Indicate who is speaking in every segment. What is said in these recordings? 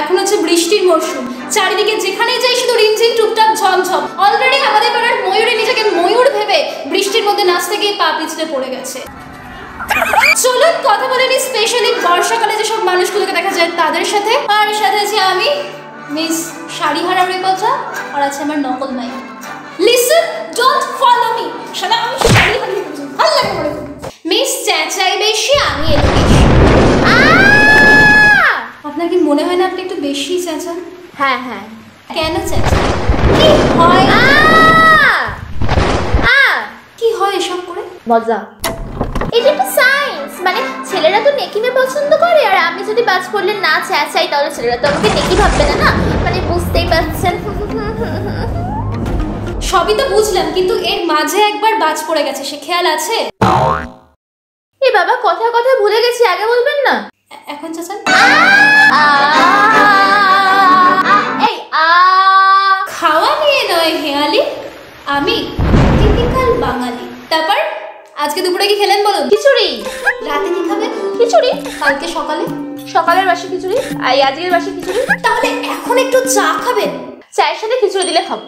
Speaker 1: এখন হচ্ছে বৃষ্টির মরশুম। চারিদিকে যেখানেই যাই শুধু রিমঝিম, টুপটাপ, ঝমঝম। অলরেডি আমাদের পাড়ার ময়ূরে নিজেকে ময়ূর ভেবে বৃষ্টির মধ্যে নাচতে গিয়ে পা পিছলে পড়ে গেছে। চলুন কথা বলে নি স্পেশালি বর্ষাকালে যেসব মানুষগুলোকে দেখা যায় তাদের সাথে। আর সাথে আছি আমি মিস শাড়িহারা রেপথা আর আছে আমার নকল মাই লিসন আপনার কি মনে হয় না আপনি একটু বেশি চেঁচান?
Speaker 2: হ্যাঁ হ্যাঁ।
Speaker 1: কেন চেঁচান? কি হয়? কি হয় এসব করে?
Speaker 2: মজা। এটা একটা সায়েন্স মানে ছেলেরা তো নেকিমে পছন্দ করে আর আমি যদি বাজ পড়লে না চেঁচাই তাহলে ছেলেরা তো আমাকে নেকি ভাববে না না? মানে বুঝতেই পারছেন।
Speaker 1: সবই তো বুঝলাম কিন্তু এর মাঝে একবার বাজ পড়ে গেছে সে খেয়াল আছে?
Speaker 2: এ বাবা কথা কথা ভুলে গেছি
Speaker 1: নিয়ে হেয়ালি আমি টিপিক্যাল বাঙালি। তারপর আজকে দুপুরে কি খেলেন বলুন?
Speaker 2: খিচুড়ি।
Speaker 1: রাতে কি খাবেন
Speaker 2: খিচুড়ি।
Speaker 1: কালকে সকালে?
Speaker 2: সকালের বাসি খিচুড়ি আর আজকের বাসি খিচুড়ি।
Speaker 1: তাহলে এখন একটু চা খাবেন?
Speaker 2: চায়ের সাথে খিচুড়ি দিলে খাব।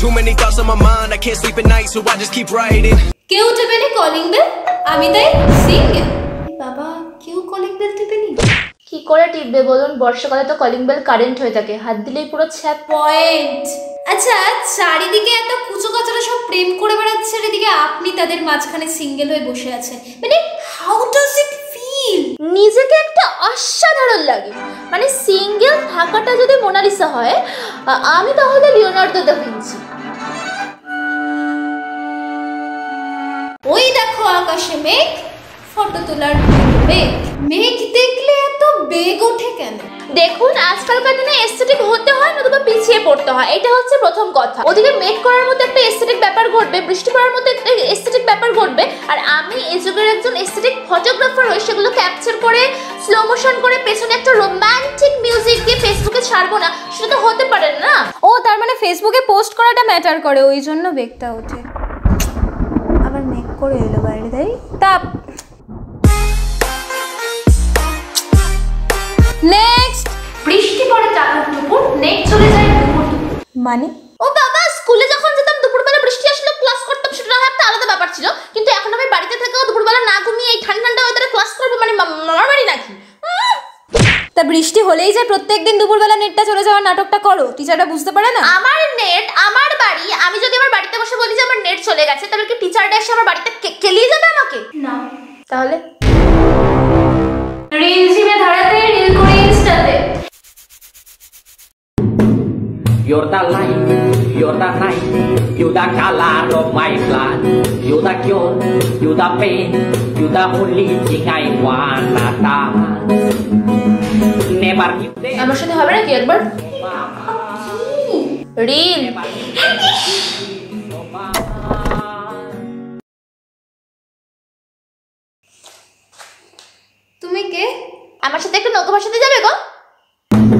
Speaker 3: Too many thoughts on my mind, I can't sleep at night, so I just keep writing.
Speaker 1: কেউ টেপেনি কলিং বেল আমি তাই সিঙ্গেল বাবা কেউ কলিং বেল টেপেনি
Speaker 2: কি করে টিপবে বলুন? বর্ষাকালে তো কলিং বেল কারেন্ট হয়ে থাকে। হাত দিলেই পুরো ছ্যাপ।
Speaker 1: পয়েন্ট আচ্ছা চারিদিকে এত কুচো কাচারা সব প্রেম করে বেড়াচ্ছে এদিকে আপনি তাদের মাঝখানে সিঙ্গেল হয়ে বসে আছেন। মানে হাউ ডাজ ইট ফিল
Speaker 2: নিজেকে একটা অসাধারণ লাগে। মানে সিঙ্গেল থাকাটা যদি মোনালিসা হয় আমি তাহলে লিওনার্দো দা ভিঞ্চি।
Speaker 1: ওই দেখো আকাশে মেঘ ফটো তোলার মেঘ। মেঘ দেখলে এত বেগ ওঠে কেন?
Speaker 2: দেখুন আজকালকার দিনে এস্থেটিক হতে হয় নতুবা পিছিয়ে পড়তে হয়। এটা হচ্ছে প্রথম কথা। ওদিকে মেক করার মতো একটা এস্থেটিক ব্যাপার ঘটবে বৃষ্টি পড়ার মতো একটা এস্থেটিক ব্যাপার ঘটবে। আর আমি এই যুগের একজন এস্থেটিক ফটোগ্রাফার হয়ে সেগুলো ক্যাপচার করে স্লো মোশন করে পেছনে একটা রোমান্টিক মিউজিক দিয়ে ফেসবুকে ছাড়বো না সেটা তো হতে পারে না।
Speaker 1: ও তার মানে ফেসবুকে পোস্ট করাটা ম্যাটার করে ওই জন্য বেগটা ওঠে। আবার মেঘ করে এলো বাইরে তাই? তা নেক্সট মানে?
Speaker 2: ও বাবা স্কুলে যখন যেতাম দুপুরবেলা বৃষ্টি আসলে ক্লাস করতাম সেটা একটা আলাদা ব্যাপার ছিল। কিন্তু এখন আমি বাড়িতে থেকেও দুপুরবেলা না ঘুমিয়ে এই ঠান্ডা ঠান্ডা ওয়েদারে ক্লাস করব মানে মামার বাড়ি নাকি?
Speaker 1: তা বৃষ্টি হলেই যে প্রত্যেকদিন দুপুরবেলা নেটটা চলে যাওয়ার নাটকটা করো টিচারটা বুঝতে পারে না?
Speaker 2: আমার নেট আমার বাড়ি আমি যদি আমার বাড়িতে বসে বলি যে আমার নেট চলে গেছে তাহলে কি টিচারটা এসে আমার বাড়িতে কেলিয়ে যাবে আমাকে?
Speaker 1: না।
Speaker 2: তাহলে?
Speaker 4: You're the light, you're the night, you're the color of my blood. You're the cure, you're the pain, you're the only thing I wanna dance. Never give them
Speaker 2: আমার সাথে হবে নাকি একবার রিল
Speaker 1: তুমি কে
Speaker 2: আমার সাথে একটু নৌকা ভাষাতে যাবে গো